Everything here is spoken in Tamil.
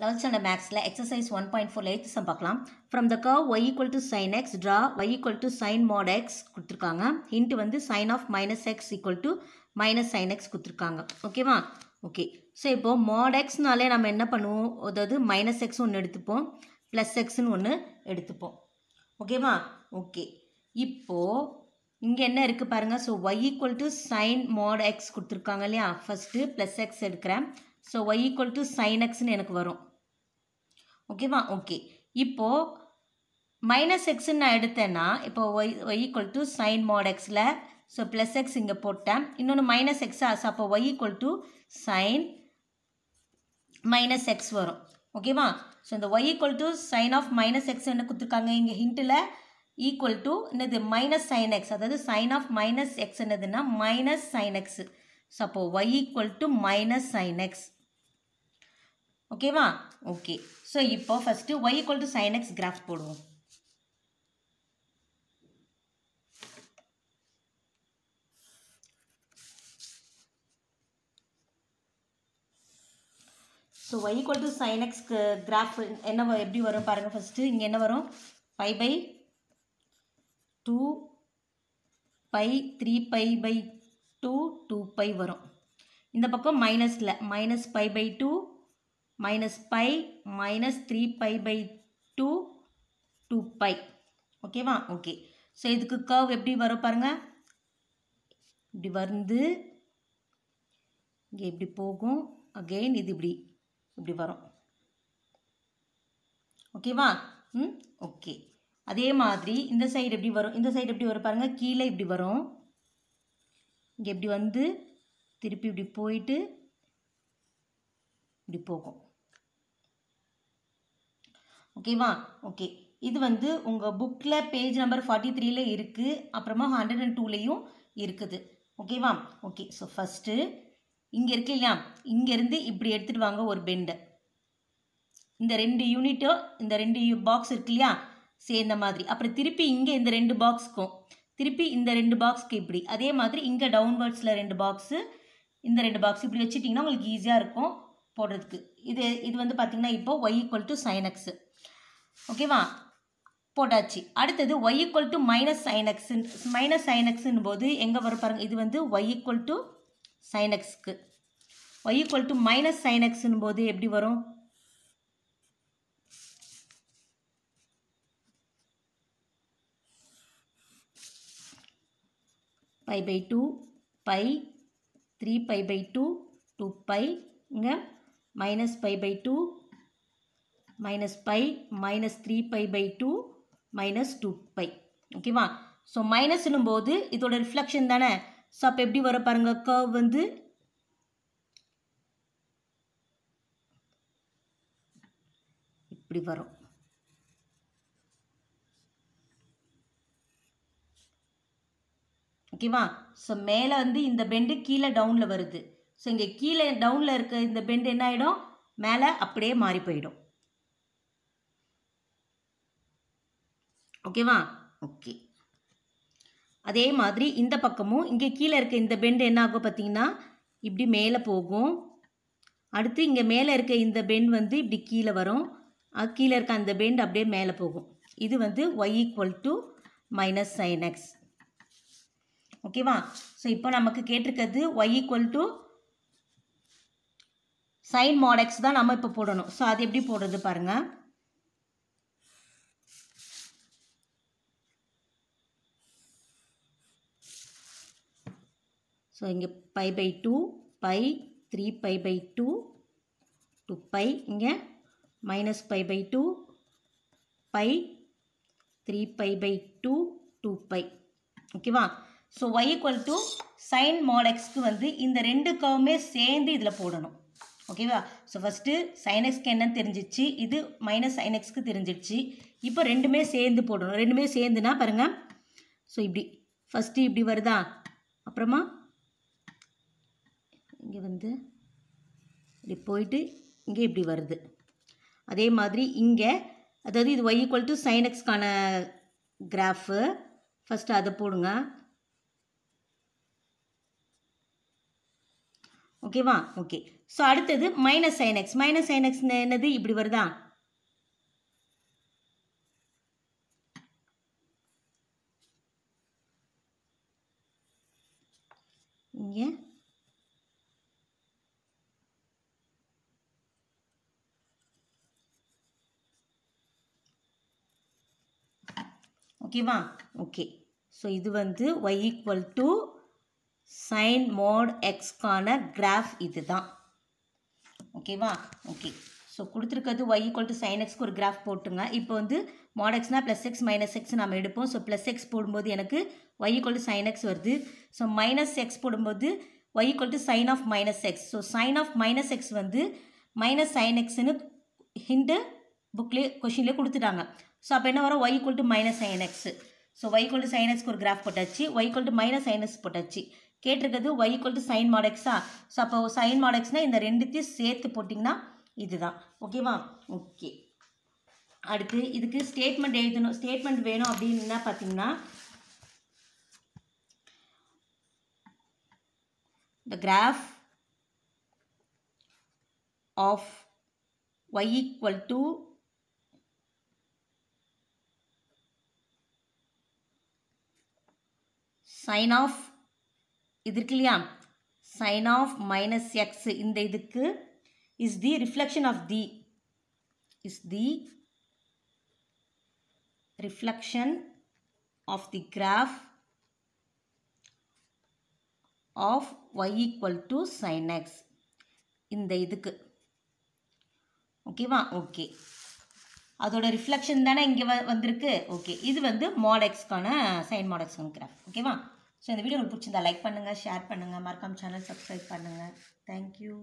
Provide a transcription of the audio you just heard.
லெவல்த் ஸ்டாண்டர்ட் மேக்ஸில் exercise one point four eight sum பார்க்கலாம். From the curve y equal to sine x draw y equal to sine mod x கொடுத்துருக்காங்க. ஹிண்ட் வந்து sine of minus x equal to minus sine x கொடுத்துருக்காங்க. ஓகேவா ஓகே ஸோ இப்போது மாட் எக்ஸ்னாலே நம்ம என்ன பண்ணுவோம்? அதாவது மைனஸ் எக்ஸ் ஒன்று எடுத்துப்போம். ப்ளஸ் எக்ஸ்னு ஒன்று எடுத்துப்போம். ஓகேவா ஓகே இப்போது இங்கே என்ன இருக்குது பாருங்கள் so y equal to sine mod x கொடுத்துருக்காங்க இல்லையா? ஃபஸ்ட்டு ப்ளஸ் எக்ஸ் எடுக்கிறேன். So y equal to sine எக்ஸ்னு எனக்கு வரும். ஓகேவா ஓகே இப்போது மைனஸ் எக்ஸ்ன்னு நான் எடுத்தேன்னா இப்போ Y Y equal to sine mod எக்ஸில் ஸோ ப்ளஸ் எக்ஸ் இங்கே போட்டேன். இன்னொன்று மைனஸ் எக்ஸா ஸோ அப்போ y equal to sine minus x வரும். ஓகேவா ஸோ இந்த y equal to sine of minus x என்ன கொடுத்துருக்காங்க? இங்கே ஹிண்ட்டில் ஈக்குவல் டு என்னது? மைனஸ் சைன் எக்ஸ் அதாவது சைன் ஆஃப் மைனஸ் எக்ஸ் என்னதுன்னா மைனஸ் சைன் எக்ஸ் ஸோ அப்போது y equal to minus sine x ஓகேவா? ஓகே. ஸோ இப்போ first Y equal to sine X graph போடுவோம். So Y equal to sine X graph என்ன வ- எப்படி வரும் பாருங்கள் ஃபஸ்ட்டு இங்கே என்ன வரும்? Five by two pi three pi by two two pi வரும். இந்த பக்கம் மைனஸில் minus pi by two minus pi minus three pi by two two pi ஓகேவா ஓகே ஸோ இதுக்கு கர்வ் எப்படி வரும் பாருங்கள் இப்படி வந்து இங்கே இப்படி போகும். அகெயின் இது இப்படி இப்படி வரும். ஓகேவா ம்? ஓகே அதே மாதிரி இந்த சைடு எப்படி வரும்? இந்த சைடு எப்படி வரும் பாருங்கள் கீழே இப்படி வரும். இங்கே இப்படி வந்து திருப்பி இப்படி போயிட்டு இப்படி போகும். ஓகேவா ஓகே இது வந்து உங்கள் புக்கில் பேஜ் நம்பர் ஃபார்ட்டி த்ரீல இருக்குது அப்புறமா ஹண்ட்ரட் அண்ட் டூலேயும் இருக்குது. ஓகேவா ஓகே ஸோ ஃபஸ்ட்டு இங்கே இருக்கு இல்லையா? இங்கேருந்து இப்படி எடுத்துகிட்டு வாங்க ஒரு பெண்டை இந்த ரெண்டு யூனிட்டோ இந்த ரெண்டு பாக்ஸ் இருக்கு இல்லையா? சேர்ந்த மாதிரி. அப்புறம் திருப்பி இங்கே இந்த ரெண்டு பாக்ஸ்க்கும் திருப்பி இந்த ரெண்டு பாக்ஸ்க்கு இப்படி. அதே மாதிரி இங்கே டவுன்வர்ட்ஸில் ரெண்டு பாக்ஸு இந்த ரெண்டு பாக்ஸ் இப்படி வச்சுட்டிங்கன்னா உங்களுக்கு ஈஸியாக இருக்கும். போடுறதுக்கு. இது இது வந்து பார்த்திங்கன்னா இப்போ ஒய் ஈக்குவல் டு சைனக்ஸு ஓகேவா போட்டாச்சு. அடுத்தது y equal to minus sine x minus சைனக்ஸுன்னு போது எங்கே வரும் பாருங்க? இது வந்து ஒய் ஈக்குவல் டு சைனக்ஸ்க்கு ஒய் ஈக்குவல் டு மைனஸ் சைனக்ஸ்னும் போது எப்படி வரும்? Pi by two pi three pi by two two pi இங்கே minus pi by two minus pi minus three pi by two minus two pi ஓகேவா ஸோ மைனஸ்னும் போது இதோட ரிஃப்ளெக்ஷன் தானே? ஸோ அப்போ எப்படி வர பாருங்க? கர்வ் வந்து இப்படி வரும். ஓகேவா ஸோ மேலே வந்து இந்த பெண்டு கீழே டவுனில் வருது. ஸோ இங்கே கீழே டவுனில் இருக்க இந்த பெண்டு என்ன ஆகிடும் மேலே அப்படியே மாறி போயிடும். ஓகேவா ஓகே அதே மாதிரி இந்த பக்கமும் இங்கே கீழே இருக்க இந்த பெண்டு என்ன ஆகும் பார்த்தீங்கன்னா இப்படி மேலே போகும். அடுத்து இங்கே மேலே இருக்க இந்த பெண்ட் வந்து இப்படி கீழே வரும். அது கீழே இருக்க அந்த பெண்ட் அப்படியே மேலே போகும். இது வந்து y equal to minus sine x ஓகேவா ஸோ இப்போ நமக்கு கேட்டிருக்கிறது y equal to sine mod x தான் நம்ம இப்போ போடணும். ஸோ அது எப்படி போடுறது பாருங்கள் ஸோ இங்கே pi by two pi three pi by two two pi இங்கே minus pi by two pi three pi by two two pi ஓகேவா so y equal to sine மாடெக்ஸ்க்கு வந்து இந்த ரெண்டு கவுமே சேர்ந்து இதில் போடணும். ஓகேவா? ஸோ ஃபஸ்ட்டு சைனெக்ஸ்க்கு என்னன்னு தெரிஞ்சிச்சு. இது மைனஸ் சைனெக்ஸ்க்கு தெரிஞ்சிடுச்சு. இப்போ ரெண்டுமே சேர்ந்து போடணும். ரெண்டுமே சேர்ந்துனா பாருங்கள் ஸோ இப்படி. ஃபஸ்ட்டு இப்படி வருதா? அப்புறமா இங்கே வந்து இப்படி போயிட்டு இங்கே இப்படி வருது. அதே மாதிரி இங்கே அதாவது இது ஒய் ஈக்குவல் டு சைனெக்ஸ்க்கான கிராஃபு ஃபஸ்ட்டு அதை போடுங்க. ஓகேவா? ஓகே ஸோ அடுத்தது minus sine x minus sine x என்னது? இப்படி வருதா? இங்கே. ஓகேவா ஓகே ஸோ இது வந்து y equal to sine mod எக்ஸ்க்கான graph இது தான் ஓகேவா? ஓகே. ஸோ கொடுத்துருக்கிறது ஒய் ஈக்குவல் டு சைன் எக்ஸ்க்கு ஒரு கிராஃப் போட்டுங்க. இப்போ வந்து மாட் எக்ஸ்னால் ப்ளஸ் எக்ஸ் மைனஸ் எக்ஸ் நம்ம எடுப்போம். ஸோ ப்ளஸ் எக்ஸ் போடும்போது எனக்கு y equal to sine x வருது. ஸோ மைனஸ் எக்ஸ் போடும்போது y equal to sine of minus x so sine of minus x வந்து மைனஸ் சைன் எக்ஸ்னு ஹிண்டு புக்லேயே கொஷின்லேயே கொடுத்துட்டாங்க. ஸோ அப்போ என்ன வரும்? Y equal to minus sine x so y equal to sine எக்ஸ்க்கு ஒரு கிராஃப் போட்டாச்சு. Y equal to minus sine x போட்டாச்சு. கேட்டிருக்கிறது ஒய் ஈக்குவல் டு சைன் மாடெக்ஸா ஸோ அப்போ சைன் மாடெக்ஸ்னால் இந்த ரெண்டுத்தையும் சேர்த்து போட்டிங்கன்னா இதுதான். ஓகேவா ஓகே அடுத்து இதுக்கு ஸ்டேட்மெண்ட் எழுதணும். ஸ்டேட்மெண்ட் வேணும் அப்படின்னு பார்த்தீங்கன்னா the graph of y equal to sin of இது இருக்கு இல்லையா? சைன் ஆஃப் மைனஸ் எக்ஸ் இந்த இதுக்கு is the reflection of the is the reflection of the graph of y equal to sine x இந்த இதுக்கு. ஓகேவா ஓகே அதோட ரிஃப்ளெக்ஷன் தானே இங்கே வந்திருக்கு? ஓகே இது வந்து மாடெக்ஸ்க்கான சைன் மாடெக்ஸ்க்கான கிராஃப் ஓகேவா ஸோ இந்த வீடியோ உங்களுக்கு பிடிச்சிருந்தா லைக் பண்ணுங்கள் ஷேர் பண்ணுங்கள் மறக்காம சேனல் சப்ஸ்கிரைப் பண்ணுங்கள் தேங்க்யூ